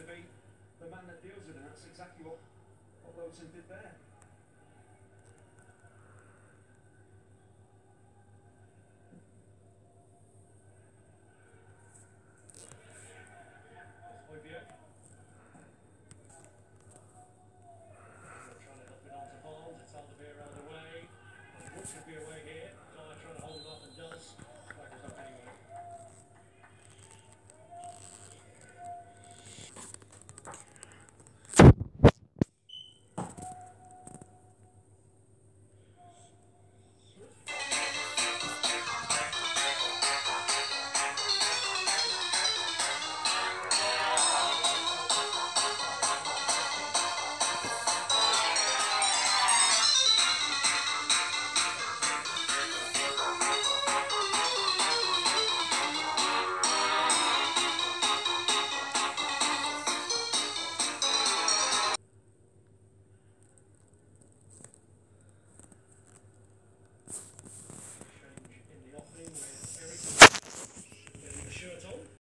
to be the man that deals with it. That's exactly what, what Lowton did there.